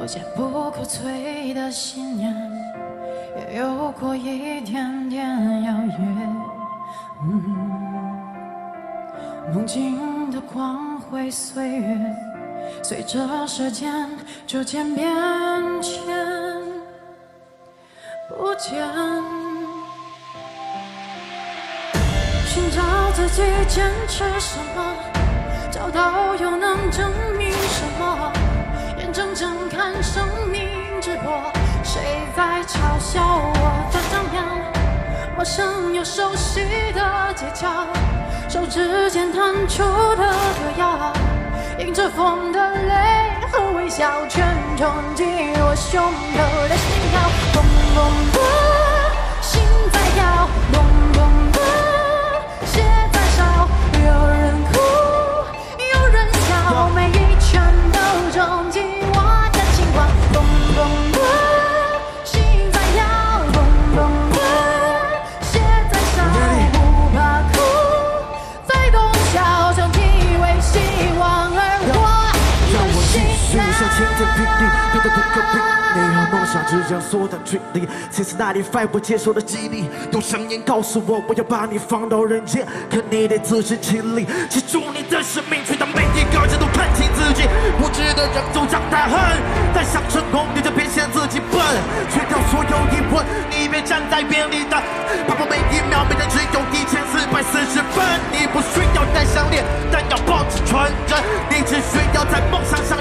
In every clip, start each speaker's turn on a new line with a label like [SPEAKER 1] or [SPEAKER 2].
[SPEAKER 1] 我坚不可摧的信念，也有过一点点遥远。梦境的光辉岁月，随着时间逐渐变迁，不见。寻找自己坚持什么，找到又能证明？生命之火，谁在嘲笑我的张扬？陌生又熟悉的街角，手指间弹出的歌谣，迎着风的泪和微笑，全冲击我胸口的心跳，砰砰的
[SPEAKER 2] 续
[SPEAKER 1] 心
[SPEAKER 2] 向前的拼力，变得不可比拟，和梦想之间缩短距离。Since 95我接受的激励，用声音告诉我，我要把你放到人间，可你得自食其力。记住你的生命，去当每一个人都看清自己，不值得让就让他恨。但想成功，你就别嫌自己笨，去掉所有疑问，你别站在原地的，怕我每一秒每天只有一千四百四十分。你不需要戴项链，但要保持纯真，你只需要在梦想上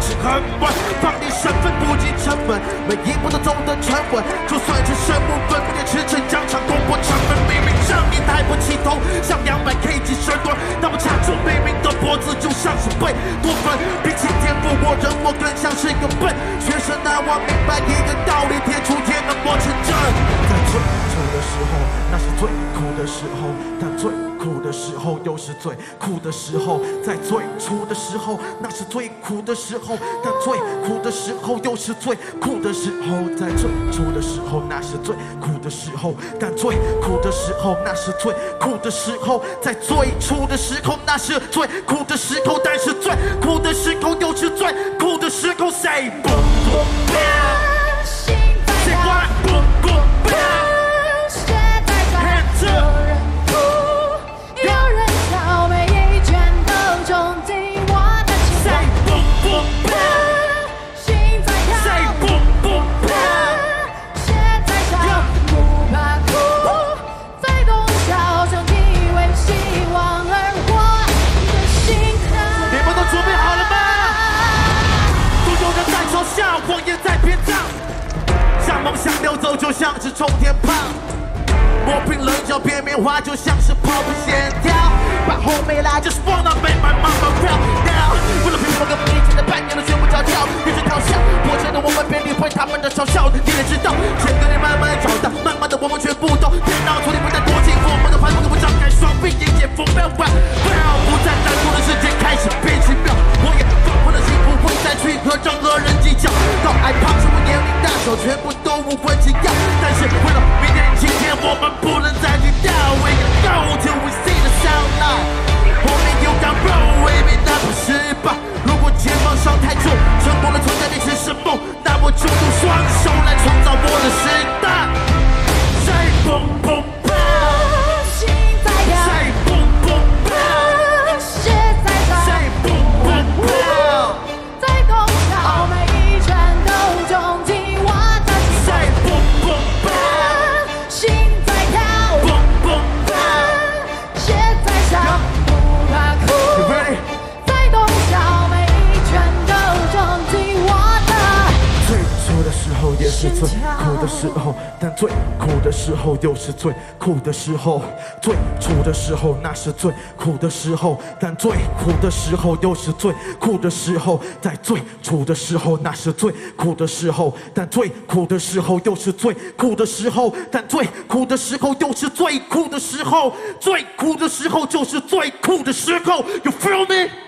[SPEAKER 2] 持很稳，放低身份不计成本，每一步都走得沉稳，就算是身无分文，也驰骋疆场攻破城门。明明让你抬不起头，像两百 kg 深蹲，但我掐住明明的脖子，就像是贝多芬。比起天赋，我人我更像是个笨学生。那我明白一个道理，天出天能磨成针。的时候，那是最苦的时候，但最苦的时候又是最苦的时候。在最初的时候，那是最苦的时候，但最苦的时候又是最苦的时候。在最初的时候，那是最苦的时候，但最苦的时候，那是最苦的时候。在最初的时候，那是最苦的时候，但是最苦的时候又是最苦的时候。Say boom boom 就像是冲天炮。磨平棱角变面花，就像是跑步线条。把后没来，just wanna make my mama proud now。为了平复跟以前的半年的全部照跳，越是调笑，我觉得我们别理会他们的嘲笑。你也知道，也是最苦的时候，但最苦的时候又是最苦的时候。最初的时候那是最苦的时候，但最苦的时候又是最苦的时候。在最初的时候那是最苦的时候，但最苦的时候又是最苦的时候，但最苦的时候又是最苦的时候，最苦的时候就是最苦的时候。You feel me？